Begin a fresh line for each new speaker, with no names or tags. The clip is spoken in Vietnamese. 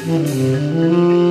Mm-hmm.